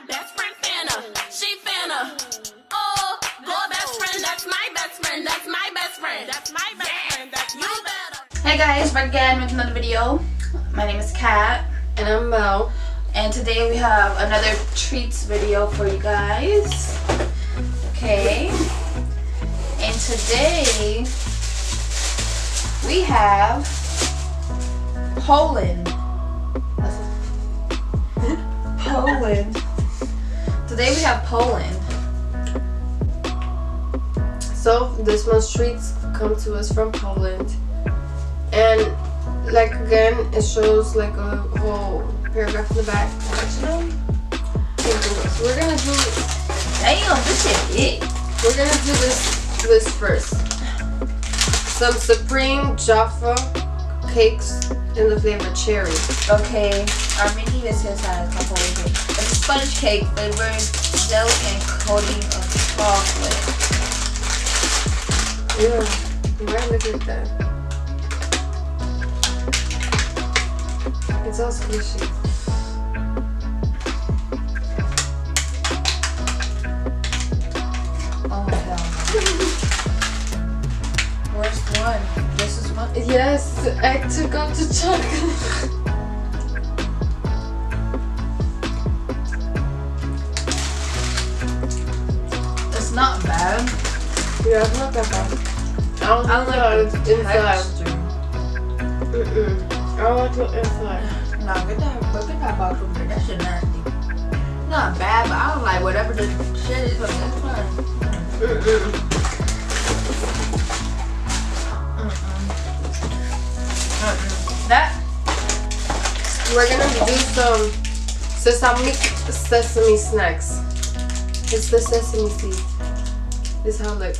my best friend Fanta. She Fanta. Oh, your best friend. That's my best friend. That's my best friend. That's my best friend. That's you better. Hey guys, back again with another video. My name is Cat. And I'm Mel. And today we have another treats video for you guys. Okay. And today we have Poland. Poland. Today we have Poland. So this month's treats come to us from Poland. And like again, it shows like a whole paragraph in the back. Actually, so we're gonna do Damn, this shit big. we're gonna do this this first. Some Supreme Jaffa cakes in the flavor cherry. Okay, our mini biscuits has a couple of things. It's a sponge cake flavored gel and coating of chocolate. Yeah, right. Look at that. It's all squishy. Yes, I took out the chocolate. It's not bad. Yeah, it's not that bad. I don't, I like the inside. Mm-mm. I don't like the inside. Nah, get that, get that box from there. That shit nasty. Not bad, but I don't like whatever the shit is. That's fine. Mm-mm. Mm-mm. Gonna do some sesame sesame snacks. It's the sesame seed. This how it look.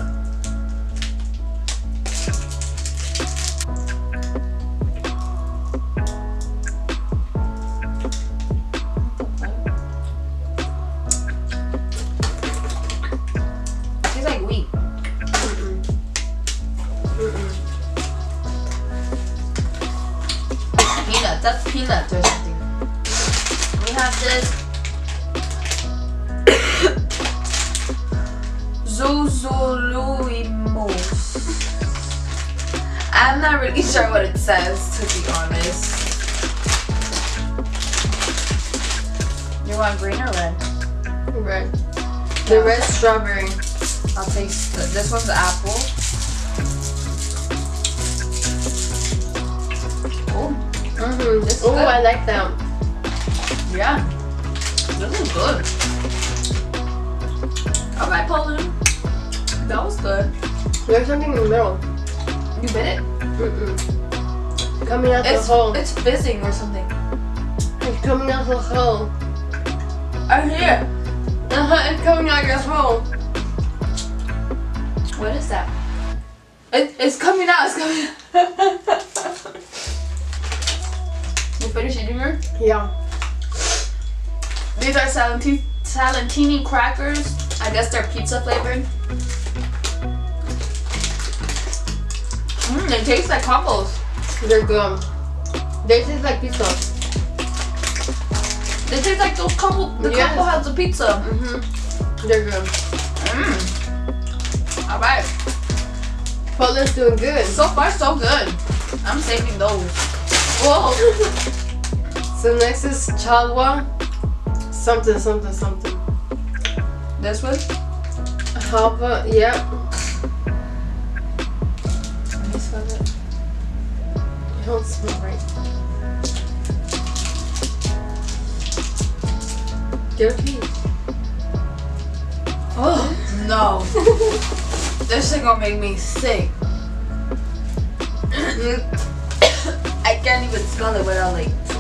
Mm-mm. That's peanuts Zuzuluimos. I'm not really sure what it says, to be honest. You want green or red? Red. The red strawberry. I'll taste the, this one's apple. Oh, Mm-hmm. Oh. I like them. yeah. This is good. Alright, Poland. That was good. There's something in the middle. You bit it? Mm-mm. Coming out It's, the hole. it's fizzing or something. It's coming out the hole. I hear. Uh-huh, it's coming out your hole. What is that? It, it's coming out. It's coming out. you finished eating her? Yeah. These are Salenti- Salentini crackers. I guess they're pizza flavored. Mmm, they taste like combos. They're good. They taste like pizza. They taste like those combo. The Yes. combo has a pizza. Mm-hmm. They're good. Mmm. All right. Poland's doing good. So far, so good. I'm saving those. Whoa. So next is chalwa. Something, something, something. This one. Halva, yep. Let me smell it. It don't smell right. Dirty. Oh no. this shit gonna make me sick. I can't even smell it without like.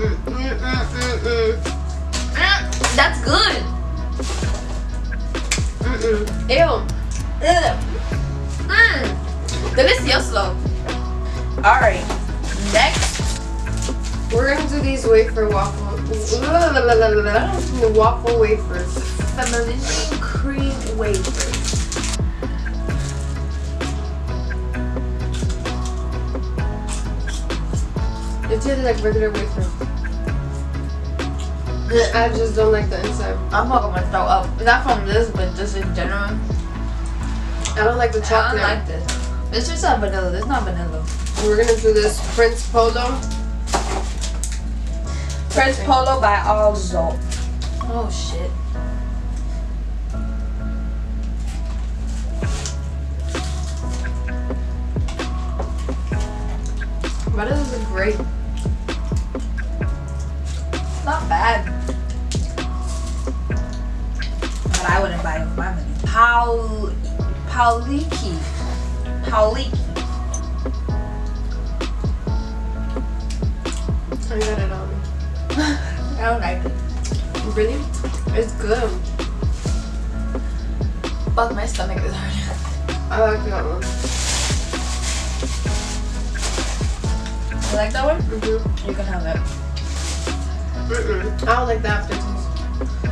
Mm, That's good. Ew. Ugh. Mm. Delicioso. Alright. Next. We're gonna do these wafer waffle. The waffle wafers. Family cream wafers. It tastes like regular wafer. I just don't like the inside. I'm not gonna throw up. Not from this, but just in general. I don't like the chocolate. I don't like this. This is not vanilla. This is not vanilla. We're gonna do this Prince Polo. Prince Polo by Alzo. Oh shit. Does it look great? Not bad. I wouldn't buy it with my money. Paul Pauliki. Pauliki. I got it on. I don't like it. Really? It's good. But my stomach is hurting. I like that one. You like that one? Mm-hmm. You can have it. Mm-mm. I don't like aftertaste.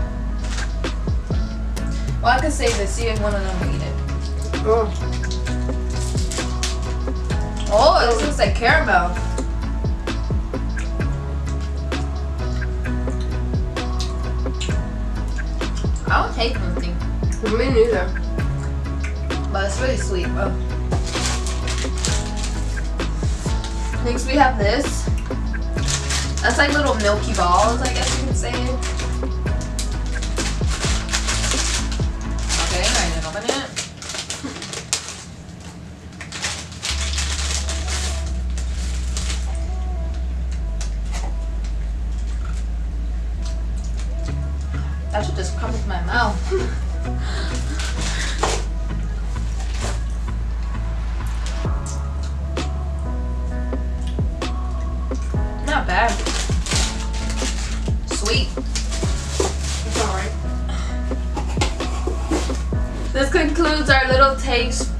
Well, I can save it. See if one of them eat oh, it. Oh, Oh, this looks like caramel. I don't hate anything, me neither. but it's really sweet, bro. Next we have this. That's like little milky balls, I guess you could say. With my mouth. Not bad. Sweet. It's alright. This concludes our little taste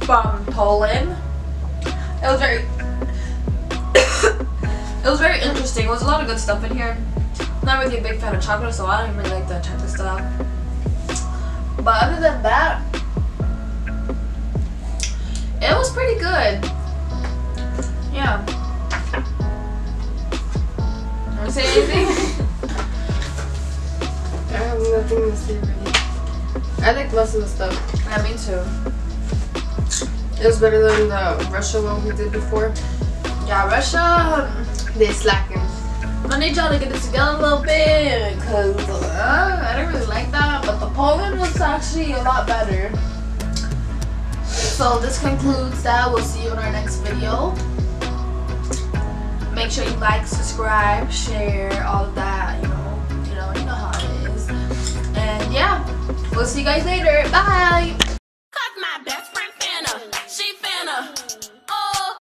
from Poland. It was very It was very interesting. It was a lot of good stuff in here. I'm not really a big fan of chocolate, so I don't really like the chocolate stuff. But other than that, it was pretty good. Yeah. Want to say anything? I have nothing to say really. I like most of the stuff. yeah, me too. It was better than the Russia one we did before. Yeah, Russia. Hmm. They slacking. I need y'all to get it together a little bit because uh, I didn't really like that, but the Poland was actually a lot better. So this concludes that. We'll see you in our next video. Make sure you like, subscribe, share, all of that. You know, you know, you know how it is. And yeah, we'll see you guys later. Bye.